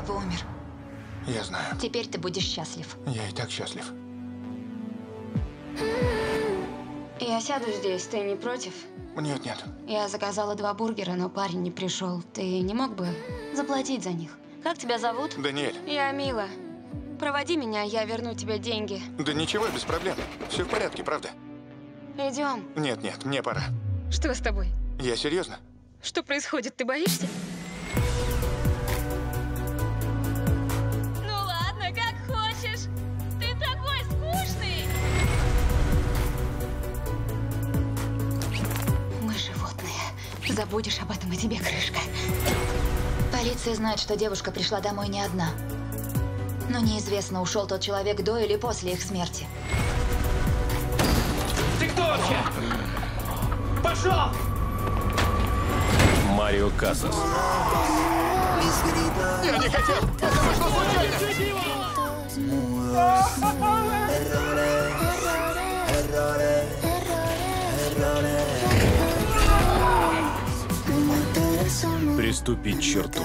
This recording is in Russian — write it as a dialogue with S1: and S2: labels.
S1: Папа умер.
S2: Я знаю.
S1: Теперь ты будешь счастлив.
S2: Я и так счастлив.
S1: Я сяду здесь, ты не против?
S2: Нет, нет.
S1: Я заказала два бургера, но парень не пришел. Ты не мог бы заплатить за них? Как тебя зовут?
S2: Даниэль.
S1: Я Мила. Проводи меня, я верну тебе деньги.
S2: Да ничего, без проблем. Все в порядке, правда?
S1: Идем.
S2: Нет, нет, мне пора.
S1: Что с тобой?
S2: Я серьезно.
S1: Что происходит? Ты боишься? Забудешь об этом и тебе крышка. Полиция знает, что девушка пришла домой не одна. Но неизвестно, ушел тот человек до или после их смерти.
S3: Ты кто вообще? Пошел!
S4: Марио Касас.
S2: Я не хотел! Это вышло случайно!
S4: Приступить к черту.